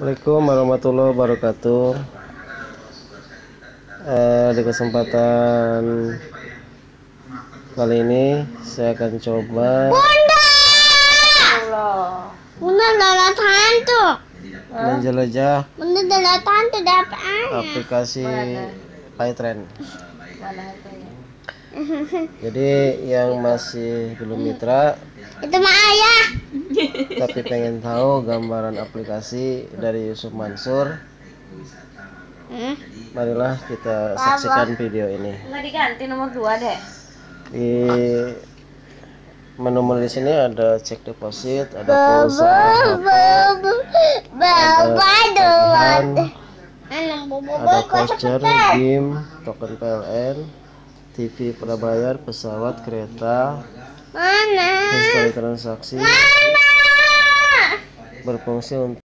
Assalamualaikum warahmatullahi wabarakatuh eh, Di kesempatan kali ini saya akan coba Bunda! Bunda adalah hantu. menjelajah Bunda adalah hantu dapat aplikasi PyTrend Jadi yang masih belum mitra Itu mah ayah. Tapi pengen tahu gambaran aplikasi dari Yusuf Mansur Hmm. marilah kita saksikan video ini Nggak diganti nomor dua deh. di menu-menu di sini ada cek deposit ada pulsa bobo ada voucher game token PLN TV prabayar pesawat kereta Mana? history transaksi Mana? 公司。